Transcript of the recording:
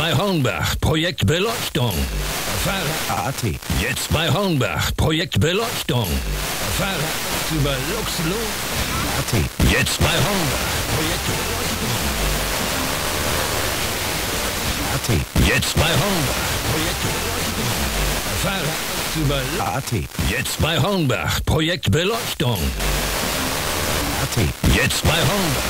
bei Hornbach, Projekt Beleuchtung. Erfahre AAT. jetzt bei Hornbach, Projekt Beleuchtung. Erfahre über Luxlo. AT. Jetzt bei Hornbach, Projekt Beleuchtung. AT. Jetzt bei Hornbach, Projekt Beleuchtung. Erfahre über AT. Jetzt bei Hornbach, Projekt Beleuchtung. AT. Jetzt bei Hornbach,